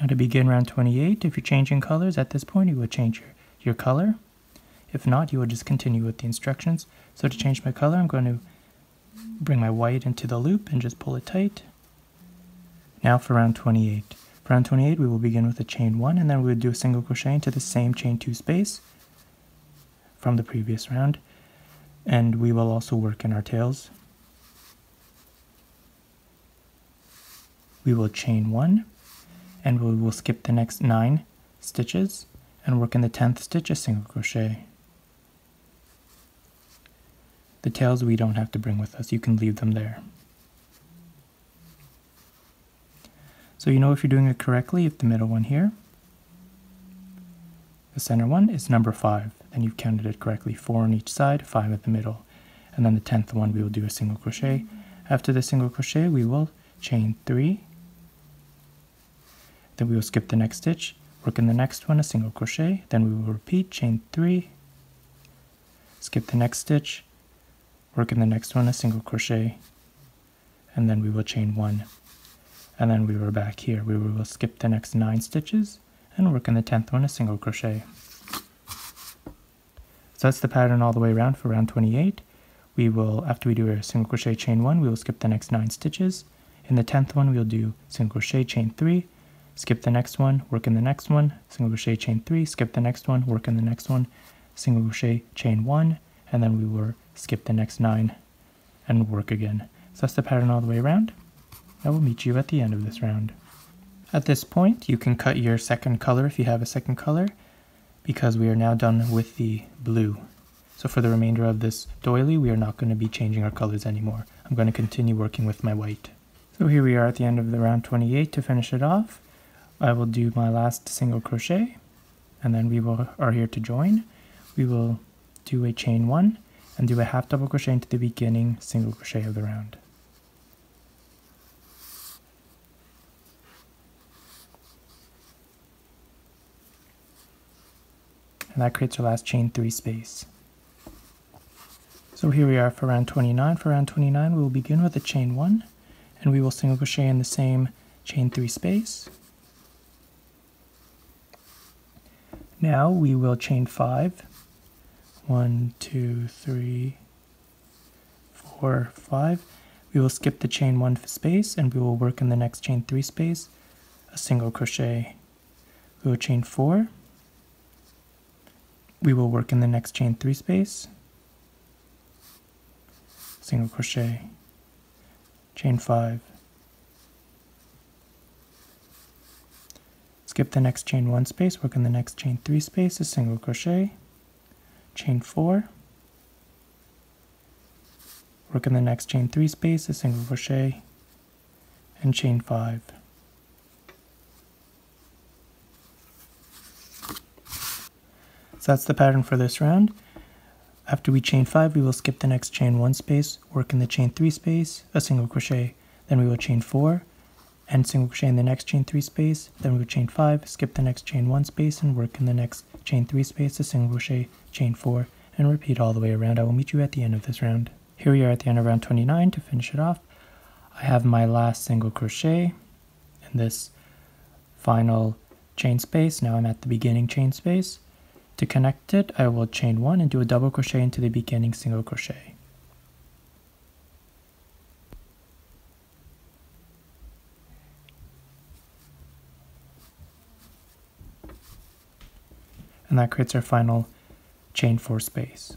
Now to begin round 28, if you're changing colors at this point, you will change your, your color. If not, you will just continue with the instructions. So to change my color, I'm going to bring my white into the loop and just pull it tight. Now for round 28. For round 28, we will begin with a chain 1, and then we will do a single crochet into the same chain 2 space from the previous round. And we will also work in our tails. We will chain 1, and we will skip the next 9 stitches and work in the 10th stitch a single crochet. The tails we don't have to bring with us, you can leave them there. So you know if you're doing it correctly, if the middle one here, the center one is number 5, then you've counted it correctly, 4 on each side, 5 at the middle. And then the 10th one we will do a single crochet. After the single crochet we will chain 3, then we will skip the next stitch, work in the next one a single crochet, then we will repeat, chain 3, skip the next stitch, work in the next one a single crochet. And then we will chain one. And then we were back here. We will skip the next nine stitches and work in the 10th one a single crochet. So that's the pattern all the way around for round 28 we will after we do a single crochet chain one we will skip the next nine stitches. In the 10th one we'll do single crochet chain three skip the next one work in the next one single crochet chain three skip the next one work in the next one single crochet chain one and then we will skip the next nine and work again. So that's the pattern all the way around. I will meet you at the end of this round. At this point, you can cut your second color if you have a second color, because we are now done with the blue. So for the remainder of this doily, we are not going to be changing our colors anymore. I'm going to continue working with my white. So here we are at the end of the round 28 to finish it off. I will do my last single crochet, and then we will are here to join. We will do a chain one, and do a half double crochet into the beginning single crochet of the round. And that creates our last chain 3 space. So here we are for round 29. For round 29 we will begin with a chain 1 and we will single crochet in the same chain 3 space. Now we will chain 5 one, two, three, four, five. We will skip the chain one space and we will work in the next chain three space, a single crochet. We will chain four. We will work in the next chain three space, single crochet, chain five. Skip the next chain one space, work in the next chain three space, a single crochet, chain 4, work in the next chain 3 space, a single crochet, and chain 5. So that's the pattern for this round. After we chain 5, we will skip the next chain 1 space, work in the chain 3 space, a single crochet, then we will chain 4, and single crochet in the next chain 3 space, then we chain 5, skip the next chain 1 space, and work in the next chain 3 space, a single crochet, chain 4, and repeat all the way around. I will meet you at the end of this round. Here we are at the end of round 29 to finish it off. I have my last single crochet in this final chain space. Now I'm at the beginning chain space. To connect it, I will chain 1 and do a double crochet into the beginning single crochet. And that creates our final chain 4 space.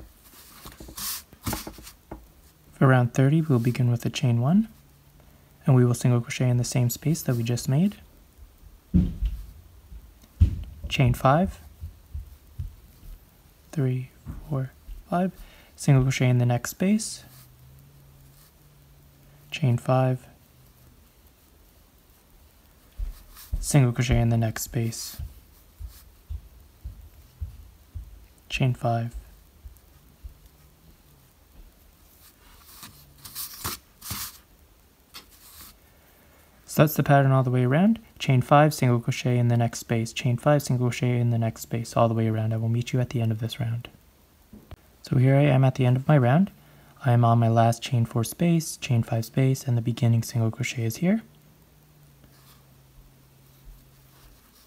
For round 30, we'll begin with a chain 1, and we will single crochet in the same space that we just made. Chain 5, 3, 4, 5, single crochet in the next space, chain 5, single crochet in the next space. Chain 5. So that's the pattern all the way around. Chain 5, single crochet in the next space. Chain 5, single crochet in the next space, all the way around. I will meet you at the end of this round. So here I am at the end of my round. I am on my last chain 4 space, chain 5 space, and the beginning single crochet is here.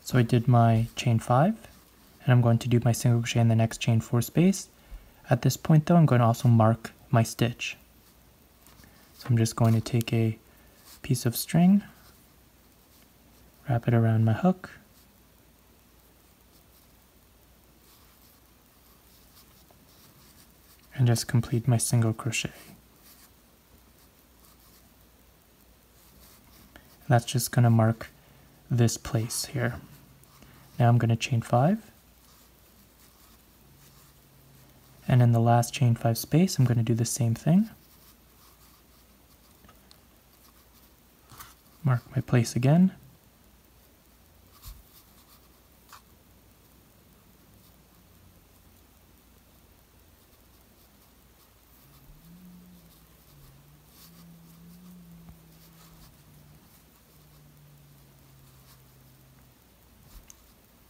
So I did my chain 5 and I'm going to do my single crochet in the next chain 4 space. At this point though I'm going to also mark my stitch. So I'm just going to take a piece of string, wrap it around my hook, and just complete my single crochet. That's just going to mark this place here. Now I'm going to chain 5. And in the last chain 5 space, I'm going to do the same thing. Mark my place again.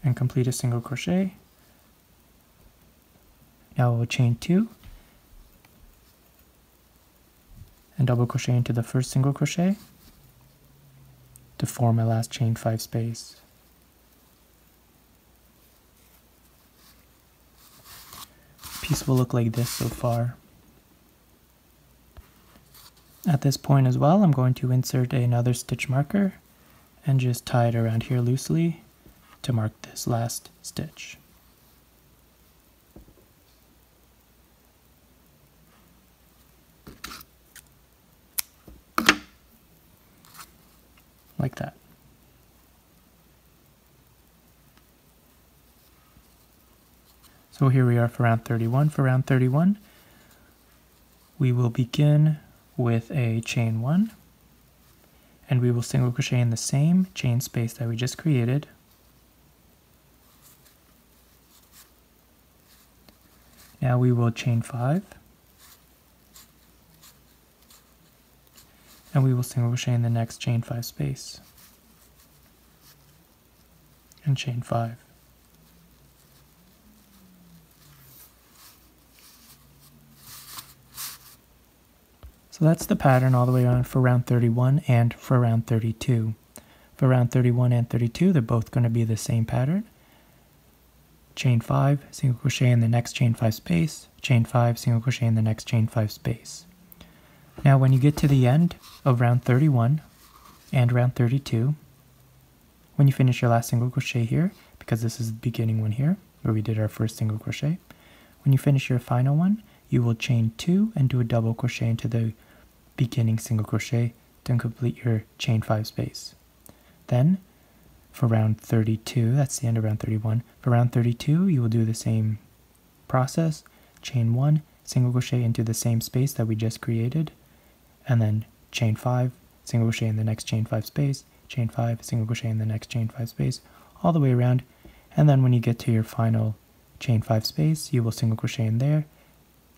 and complete a single crochet. Now we'll chain two and double crochet into the first single crochet to form my last chain five space. Piece will look like this so far. At this point as well, I'm going to insert another stitch marker and just tie it around here loosely to mark this last stitch. Like that. So here we are for round 31. For round 31, we will begin with a chain 1 and we will single crochet in the same chain space that we just created Now we will chain 5. And we will single crochet in the next chain 5 space. And chain 5. So that's the pattern all the way around for round 31 and for round 32. For round 31 and 32, they're both going to be the same pattern chain 5, single crochet in the next chain 5 space, chain 5, single crochet in the next chain 5 space. Now when you get to the end of round 31 and round 32, when you finish your last single crochet here, because this is the beginning one here, where we did our first single crochet, when you finish your final one, you will chain 2 and do a double crochet into the beginning single crochet to complete your chain 5 space. Then for round 32, that's the end of round 31. For round 32, you will do the same process, chain 1, single crochet into the same space that we just created, and then chain 5, single crochet in the next chain 5 space, chain 5, single crochet in the next chain 5 space, all the way around, and then when you get to your final chain 5 space, you will single crochet in there,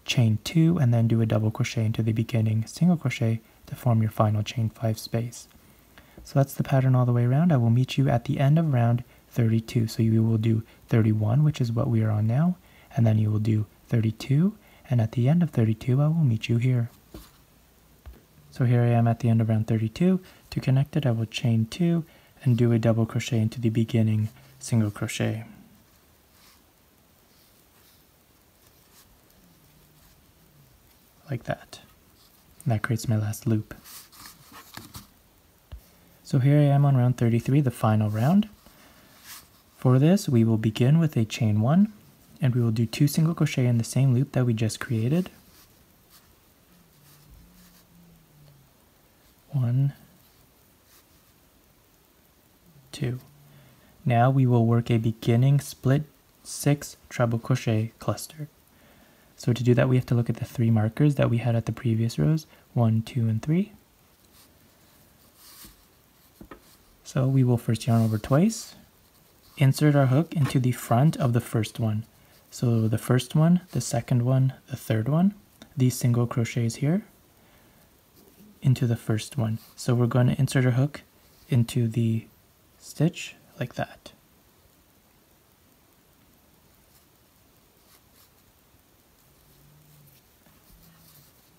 chain 2, and then do a double crochet into the beginning single crochet to form your final chain 5 space. So that's the pattern all the way around. I will meet you at the end of round 32. So you will do 31, which is what we are on now, and then you will do 32, and at the end of 32, I will meet you here. So here I am at the end of round 32. To connect it, I will chain 2 and do a double crochet into the beginning single crochet. Like that. And that creates my last loop. So here I am on round 33, the final round. For this, we will begin with a chain one, and we will do two single crochet in the same loop that we just created. One, two. Now we will work a beginning split six treble crochet cluster. So to do that, we have to look at the three markers that we had at the previous rows, one, two, and three. So we will first yarn over twice, insert our hook into the front of the first one. So the first one, the second one, the third one, these single crochets here into the first one. So we're going to insert our hook into the stitch like that.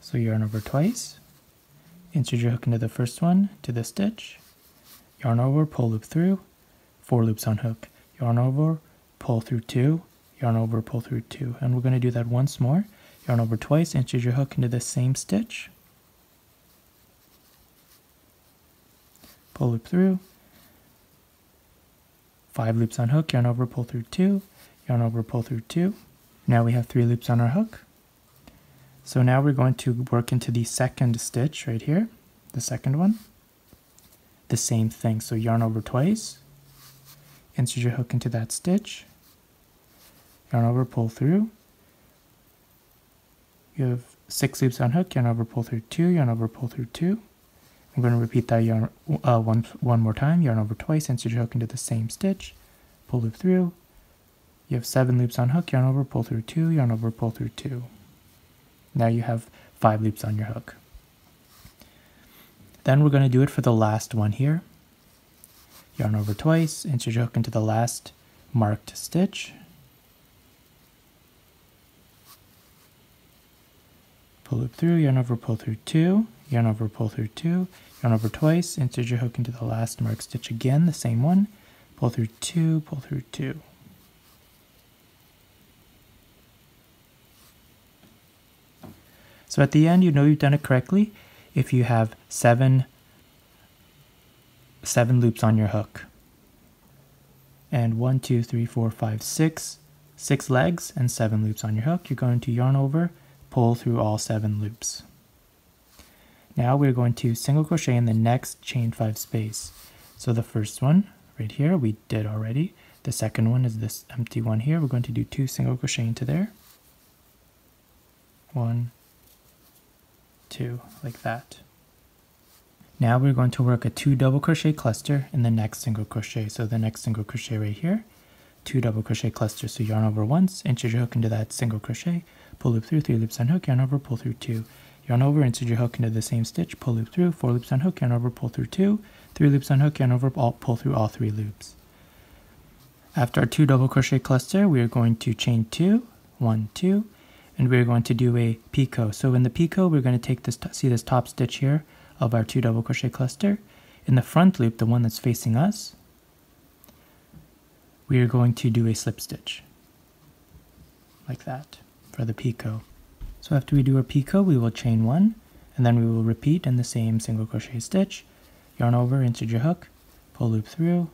So yarn over twice, insert your hook into the first one, to the stitch, yarn over, pull loop through, four loops on hook, yarn over, pull through two, yarn over, pull through two. And we're going to do that once more. Yarn over twice, insert your hook into the same stitch. Pull loop through. Five loops on hook, yarn over, pull through two, yarn over, pull through two. Now we have three loops on our hook. So now we're going to work into the second stitch right here, the second one. The same thing, so yarn over twice, insert your hook into that stitch, yarn over, pull through. You have six loops on hook, yarn over, pull through two, yarn over, pull through two. I'm going to repeat that yarn uh, one, one more time, yarn over twice, insert your hook into the same stitch, pull loop through. You have seven loops on hook, yarn over, pull through two, yarn over, pull through two. Now you have five loops on your hook. Then we're going to do it for the last one here. Yarn over twice, insert your hook into the last marked stitch, pull loop through, yarn over, pull through two, yarn over, pull through two, yarn over twice, insert your hook into the last mark stitch again, the same one, pull through two, pull through two. So at the end, you know you've done it correctly if you have seven, seven loops on your hook. And one, two, three, four, five, six, six legs and seven loops on your hook. You're going to yarn over, pull through all seven loops. Now we're going to single crochet in the next chain five space. So the first one right here we did already. The second one is this empty one here. We're going to do two single crochet into there. One, two, like that. Now we're going to work a two double crochet cluster in the next single crochet. So the next single crochet right here, two double crochet clusters. So yarn over once, insert your hook into that single crochet, pull loop through, three loops on hook, yarn over, pull through two. Yarn over, insert your hook into the same stitch, pull loop through, four loops on hook, yarn over, pull through two, three loops on hook, yarn over, pull through all three loops. After our two double crochet cluster, we are going to chain two, one, two, and we're going to do a picot. So in the picot, we're going to take this, see this top stitch here of our two double crochet cluster. In the front loop, the one that's facing us, we are going to do a slip stitch like that for the picot. So after we do our picot, we will chain one, and then we will repeat in the same single crochet stitch, yarn over, insert your hook, pull loop through,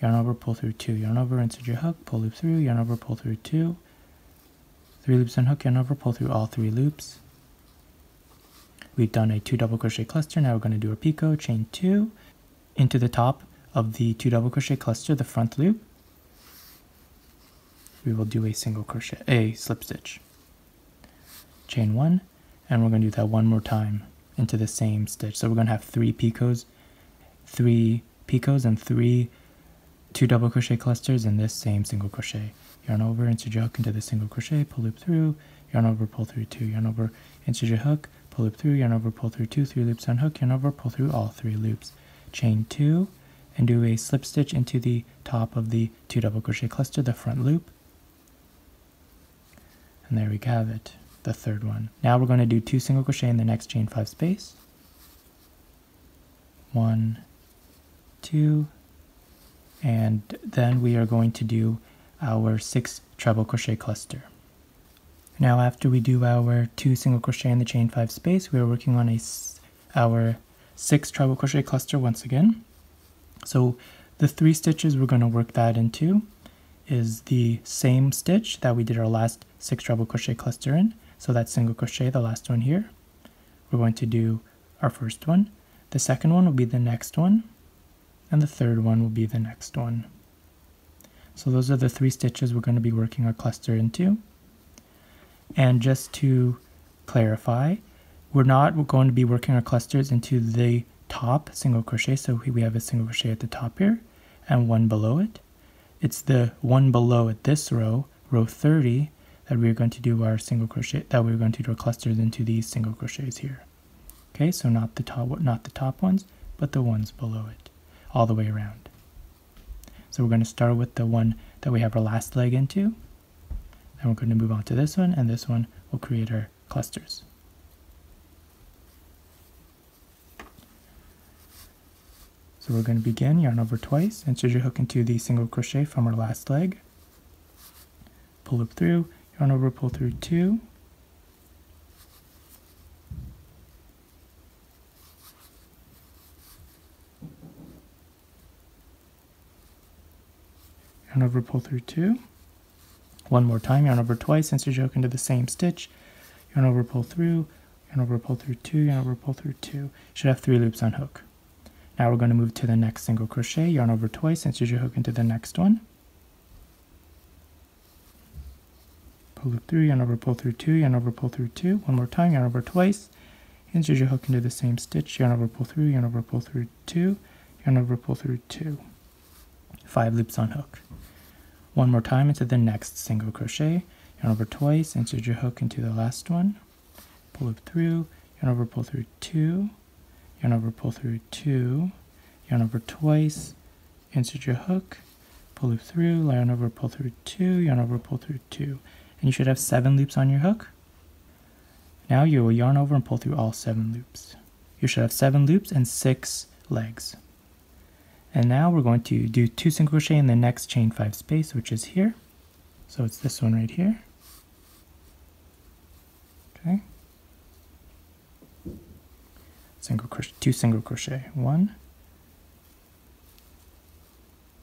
yarn over, pull through two, yarn over, insert your hook, pull loop through, yarn over, pull through two, three loops on hook, yarn over, pull through all three loops. We've done a two double crochet cluster, now we're going to do a picot, chain two, into the top of the two double crochet cluster, the front loop, we will do a single crochet, a slip stitch. Chain one, and we're going to do that one more time into the same stitch. So we're going to have three picots, three picots and three two double crochet clusters in this same single crochet. Yarn over, insert your hook into the single crochet, pull loop through, yarn over, pull through two, yarn over, insert your hook, pull loop through, yarn over, pull through two, three loops on hook, yarn over, pull through all three loops. Chain two, and do a slip stitch into the top of the two double crochet cluster, the front loop, and there we have it, the third one. Now we're going to do two single crochet in the next chain five space. One, two, and then we are going to do our six treble crochet cluster. Now after we do our two single crochet in the chain five space, we are working on a our six treble crochet cluster once again. So the three stitches we're going to work that into is the same stitch that we did our last six treble crochet cluster in. So that's single crochet, the last one here. We're going to do our first one. The second one will be the next one. And the third one will be the next one. So those are the three stitches we're going to be working our cluster into. And just to clarify, we're not going to be working our clusters into the top single crochet. So we have a single crochet at the top here and one below it. It's the one below it, this row, row 30, that we're going to do our single crochet, that we're going to do our clusters into these single crochets here. Okay, so not the top, not the top ones, but the ones below it, all the way around. So we're going to start with the one that we have our last leg into. Then we're going to move on to this one, and this one will create our clusters. So we're going to begin yarn over twice, and insert your hook into the single crochet from our last leg, pull loop through, yarn over, pull through two, yarn over, pull through two, one more time, yarn over twice, insert hook into the same stitch, yarn over, pull through, yarn over, pull through two, yarn over, pull through two. Should have three loops on hook. Now we're going to move to the next single crochet, yarn over twice, insert your hook into the next one. Pull loop through, yarn over, pull through two, yarn over, pull through two. One more time, yarn over twice, insert your hook into the same stitch, yarn over, pull through, yarn over, pull through two, yarn over, pull through two. Five loops on hook. One more time into the next single crochet, yarn over twice, insert your hook into the last one, pull loop through, yarn over, pull through two, yarn over, pull through two, yarn over twice, insert your hook, pull loop through, yarn over, pull through two, yarn over, pull through two. And you should have seven loops on your hook. Now you will yarn over and pull through all seven loops. You should have seven loops and six legs. And now we're going to do two single crochet in the next chain five space, which is here. So it's this one right here. Okay single crochet, two single crochet, one,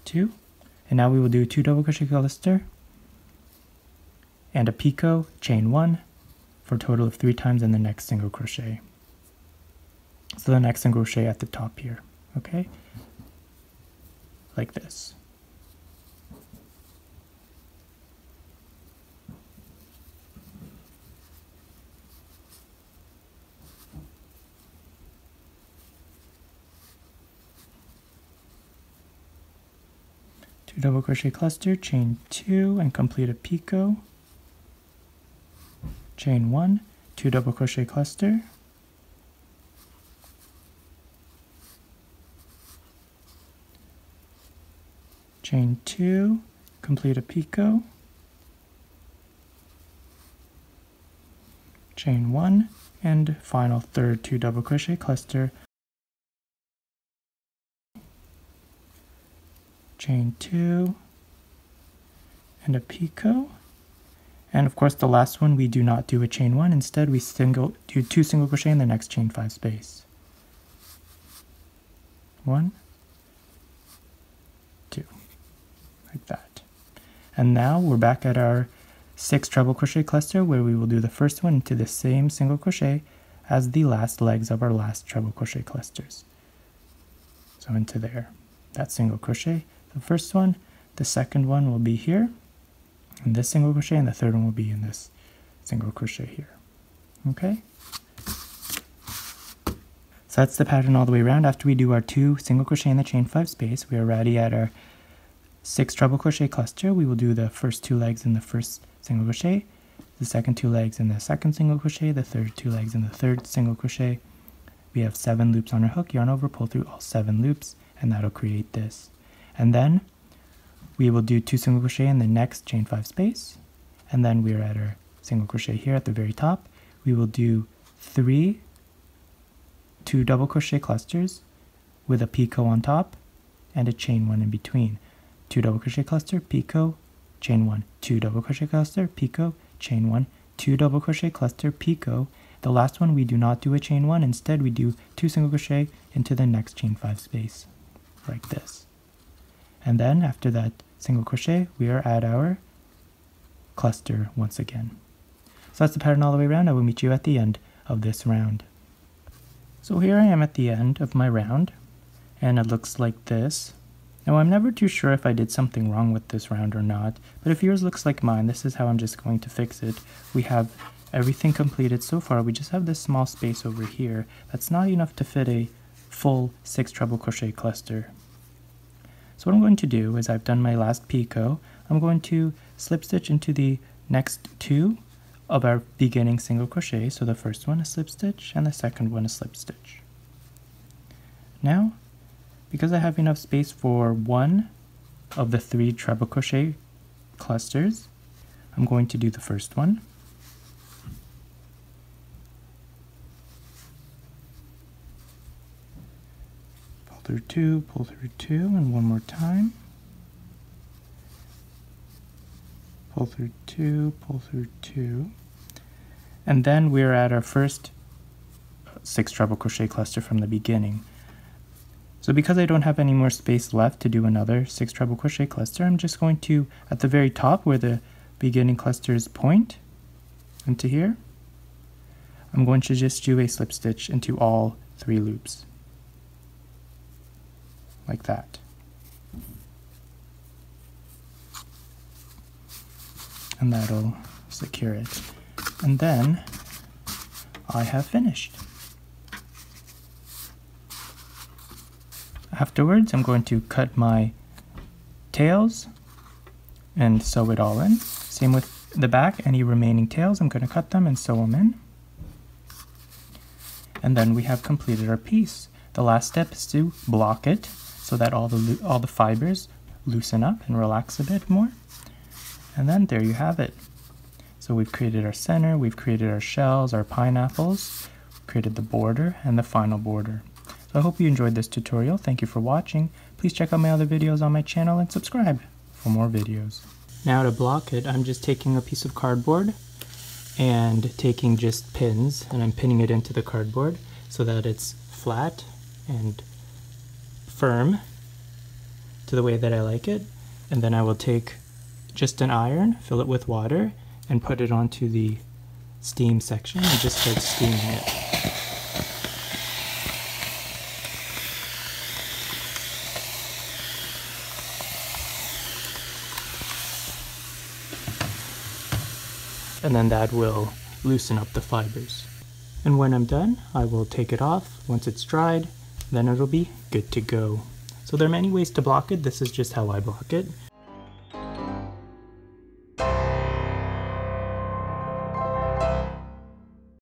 two, and now we will do two double crochet cluster and a picot, chain one, for a total of three times in the next single crochet. So the next single crochet at the top here, okay? Like this. two double crochet cluster, chain two and complete a picot, chain one, two double crochet cluster, chain two, complete a picot, chain one, and final third two double crochet cluster. Chain two, and a picot. And of course the last one we do not do a chain one, instead we single do two single crochet in the next chain five space. One, two, like that. And now we're back at our six treble crochet cluster where we will do the first one into the same single crochet as the last legs of our last treble crochet clusters. So into there, that single crochet, the first one, the second one will be here in this single crochet, and the third one will be in this single crochet here. Okay? So that's the pattern all the way around. After we do our two single crochet in the chain five space, we are ready at our six treble crochet cluster. We will do the first two legs in the first single crochet, the second two legs in the second single crochet, the third two legs in the third single crochet. We have seven loops on our hook, yarn over, pull through all seven loops, and that'll create this and then we will do two single crochet in the next chain five space and then we're at our single crochet here at the very top. We will do three two double crochet clusters with a picot on top and a chain one in between. Two double crochet cluster picot chain one. Two double crochet cluster picot chain one. Two double crochet cluster picot the last one we do not do a chain one. Instead we do two single crochet into the next chain five space like this. And then after that single crochet, we are at our cluster once again. So that's the pattern all the way around. I will meet you at the end of this round. So here I am at the end of my round, and it looks like this. Now I'm never too sure if I did something wrong with this round or not, but if yours looks like mine, this is how I'm just going to fix it. We have everything completed so far, we just have this small space over here that's not enough to fit a full six treble crochet cluster. So what I'm going to do is I've done my last picot. I'm going to slip stitch into the next two of our beginning single crochet. So the first one is slip stitch and the second one is slip stitch. Now, because I have enough space for one of the three treble crochet clusters, I'm going to do the first one. Through two, pull through two, and one more time. Pull through two, pull through two. And then we're at our first six treble crochet cluster from the beginning. So because I don't have any more space left to do another six treble crochet cluster, I'm just going to, at the very top where the beginning clusters point into here, I'm going to just do a slip stitch into all three loops. Like that. And that'll secure it. And then I have finished. Afterwards, I'm going to cut my tails and sew it all in. Same with the back, any remaining tails, I'm going to cut them and sew them in. And then we have completed our piece. The last step is to block it so that all the, all the fibers loosen up and relax a bit more. And then there you have it. So we've created our center, we've created our shells, our pineapples, created the border and the final border. So I hope you enjoyed this tutorial. Thank you for watching. Please check out my other videos on my channel and subscribe for more videos. Now to block it, I'm just taking a piece of cardboard and taking just pins and I'm pinning it into the cardboard so that it's flat and firm to the way that I like it. And then I will take just an iron, fill it with water, and put it onto the steam section and just start steaming it. and then that will loosen up the fibers. And when I'm done, I will take it off. Once it's dried, then it'll be good to go. So there are many ways to block it. This is just how I block it.